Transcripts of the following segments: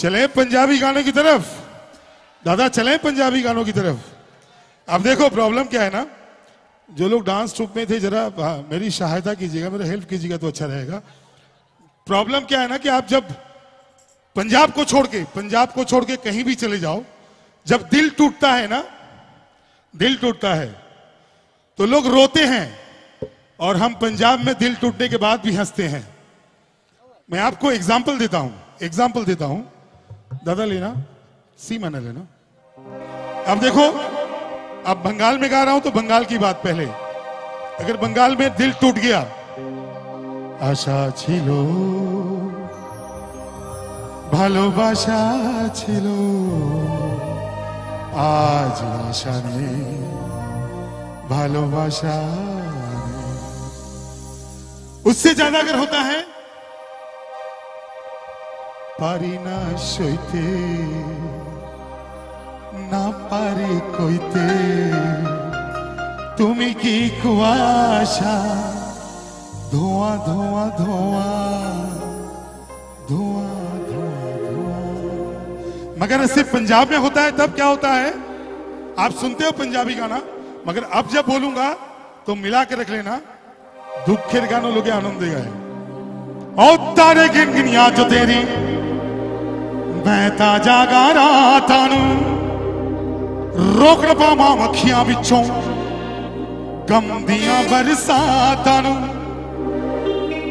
चले पंजाबी गानों की तरफ़। दादा चले पंजाबी गानों की तरफ़। अब देखो प्रॉब्लम क्या है ना? जो लोग डांस ट्रूप में थे जरा हाँ, मेरी सहायता कीजिएगा मेरा हेल्प कीजिएगा तो अच्छा रहेगा। प्रॉब्लम क्या है ना कि आप जब पंजाब को छोड़ के पंजाब को छोड़ के कहीं भी चले जाओ जब दिल टूटता है ना दिल टूटता है तो लोग रोते हैं और हम पंजाब में दिल टूटने के बाद भी हँसते हैं। मैं आपको एग्ज़ाम्पल देता हूँ एग्ज़ाम्पल देता हूँ। दादा लेना सी मैंने लेना अब देखो अब बंगाल में गा रहा हूं तो बंगाल की बात पहले अगर बंगाल में दिल टूट गया आशा छिलो ভালোবাসা ছিল আজ আশা নেই ভালোবাসা নেই। उससे ज्यादा अगर होता है পারি না সইতে না পারি কইতে তুমি কি কুয়াশা ধোঁয়া ধোঁয়া ধোঁয়া धुआं धुआं धुआं मगर सिर्फ पंजाब में होता है तब क्या होता है आप सुनते हो पंजाबी गाना मगर अब जब बोलूंगा तो मिला के रख लेना दुखेर गानों लोग आनंद देगा और तारे गिनगिनिया जो तेरी ਮੈਂ ਤਾਂ ਜਾਗਾ ਰਾਤਾਂ ਨੂੰ ਰੋਕ ਨਾ ਪਾਵਾਂ ਅੱਖੀਆਂ ਵਿੱਚੋਂ ਗਮ ਦੀਆਂ ਬਰਸਾਤਾਂ ਨੂੰ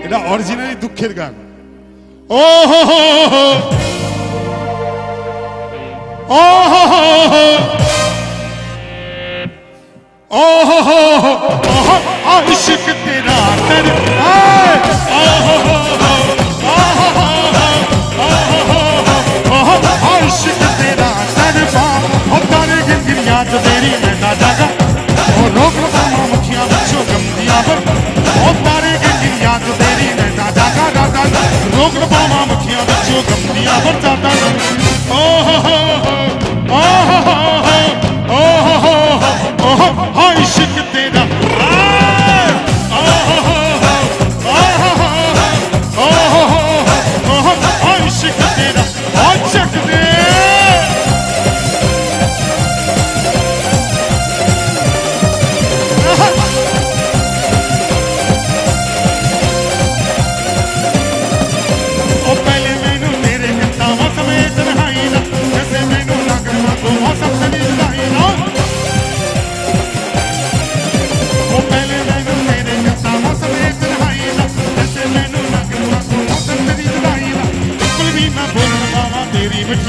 ਇਹਦਾ origignali ਦੁੱਖੇਰ ਗਾਣ ਓ ਹੋ ਹੋ ਓ ਹੋ ਹੋ ਓ ਹੋ ਹੋ ਆਸ਼ਿਕ ਤੇਰਾ ਤਰ ਬਰਾਬਰ ਉਹ ਪਾਰੇ ਇੰਡੀਆ ਚ ਤੇਰੀ ਮੈਂ ਤਾਂ ਜਾਗਾ ਗਾਗਾ ਰੋਕ ਲਵਾਵਾਂ ਮੱਖੀਆਂ ਵਿੱਚੋਂ ਕੰਪਨੀਆਂ ਵਰਤਾ ਤੇਰੀ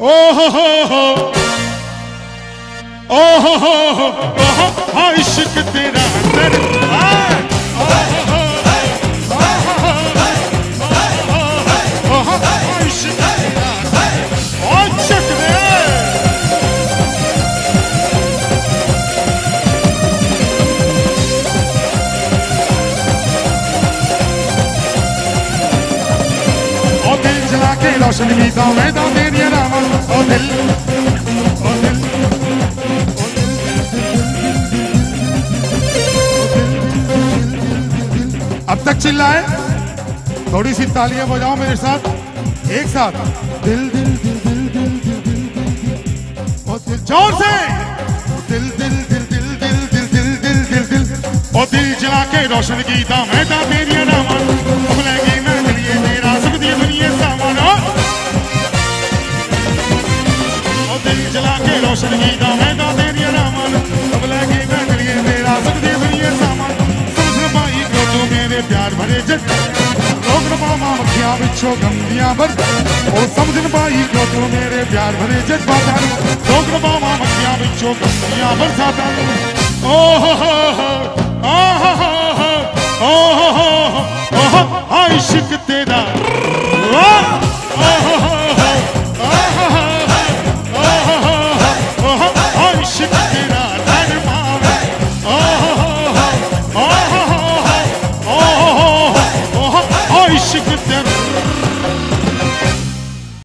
ओ हो हो हो ओ हो हो हो हो हो इश्क तेरा के रोशन भी तो मैं तो तेरी रामा ओ दिल अब तक चिल्लाए थोड़ी सी तालियाँ बजाओ मेरे साथ एक साथ दिल दिल दिल दिल दिल दिल दिल दिल दिल ज़ोर से दिल दिल दिल दिल दिल दिल दिल दिल दिल दिल ओ दिल जला के रोशन कीता मैं ता तेरिया बख्शो दिया भर। ओ समझन पाई क्यों तू मेरे प्यार भरे जज्बा दारू डोकर बामा मखिया बिछो गम दिया भर साता ओ हो हो हो ओ हो हो हो, ओ हो हो।